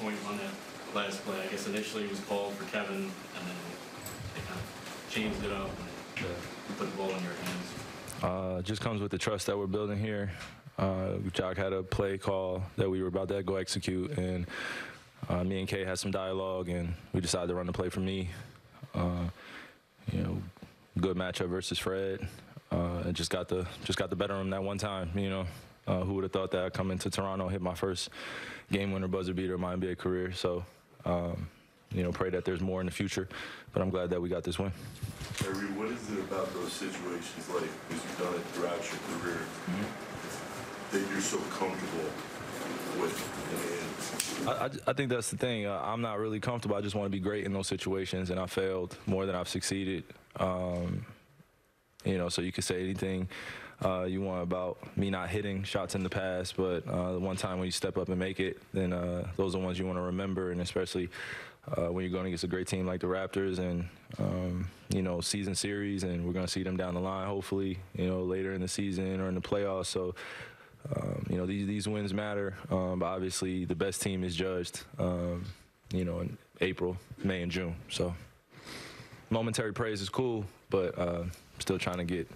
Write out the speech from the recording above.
point on that last play. I guess initially it was called for Kevin, and then they kind of changed it up and uh, put the ball in your hands. Uh, just comes with the trust that we're building here. Uh, Jacque had a play call that we were about to go execute, and uh, me and Kay had some dialogue, and we decided to run the play for me. Uh, you know, good matchup versus Fred. Uh, and just got the just got the better of him that one time. You know, uh, who would have thought that I'd come into Toronto, hit my first game winner buzzer beater of my NBA career. So, um, you know, pray that there's more in the future. But I'm glad that we got this win. Kyrie, what is it about those situations like, because you've done it throughout your career, that you're so comfortable with? I, I, I think that's the thing. Uh, I'm not really comfortable. I just want to be great in those situations, and I failed more than I've succeeded. Um, you know, so you could say anything uh, you want about me not hitting shots in the past, but uh, the one time when you step up and make it, then uh, those are the ones you want to remember, and especially uh, when you're going against a great team like the Raptors and um, you know season series, and we're going to see them down the line, hopefully, you know, later in the season or in the playoffs. So. Um, you know these these wins matter, um, but obviously the best team is judged, um, you know, in April, May, and June. So momentary praise is cool, but uh, still trying to get